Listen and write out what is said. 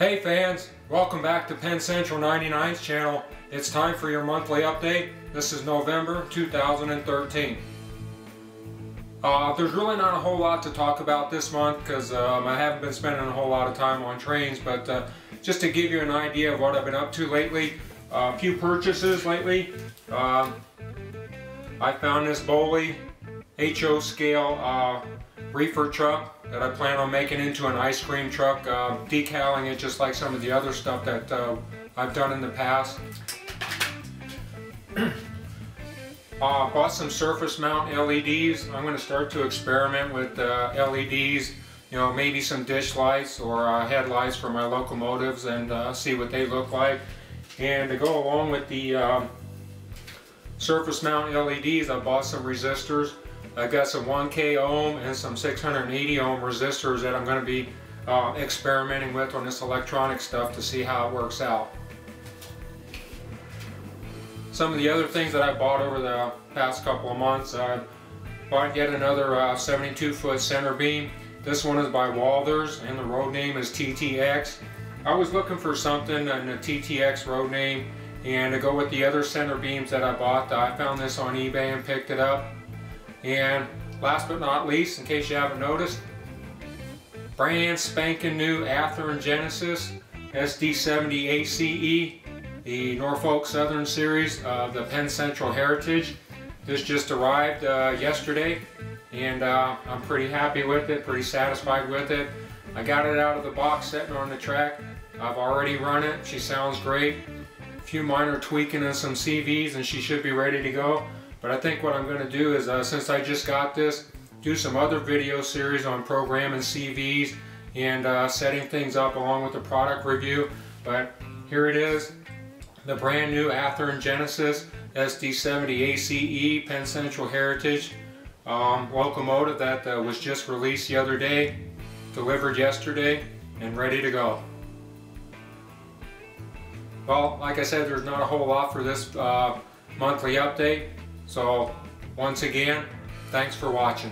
Hey fans, welcome back to Penn Central 99's channel. It's time for your monthly update. This is November 2013. Uh, there's really not a whole lot to talk about this month because um, I haven't been spending a whole lot of time on trains, but uh, just to give you an idea of what I've been up to lately, uh, a few purchases lately. Um, I found this Boley HO scale uh, reefer truck that I plan on making into an ice cream truck, uh, decaling it just like some of the other stuff that uh, I've done in the past. uh, bought some surface mount LEDs. I'm going to start to experiment with uh, LEDs, you know, maybe some ditch lights or uh, headlights for my locomotives and uh, see what they look like. And to go along with the um, surface mount LEDs, I bought some resistors. I got some 1K ohm and some 680 ohm resistors that I'm going to be uh, experimenting with on this electronic stuff to see how it works out. Some of the other things that I bought over the past couple of months, I bought yet another uh, 72 foot center beam. This one is by Walthers and the road name is TTX. I was looking for something in the TTX road name and to go with the other center beams that I bought. I found this on eBay and picked it up. And last but not least, in case you haven't noticed, brand spanking new Athearn Genesis SD70 ACE, the Norfolk Southern Series of the Penn Central Heritage. This just arrived uh, yesterday and uh, I'm pretty happy with it, pretty satisfied with it. I got it out of the box sitting on the track. I've already run it. She sounds great. A few minor tweaking and some CVs and she should be ready to go. But I think what I'm going to do is, uh, since I just got this, do some other video series on programming CVs and uh, setting things up along with the product review. But here it is, the brand new Athearn Genesis SD70 ACE Penn Central Heritage um, locomotive that uh, was just released the other day, delivered yesterday, and ready to go. Well, like I said, there's not a whole lot for this uh, monthly update. So once again, thanks for watching.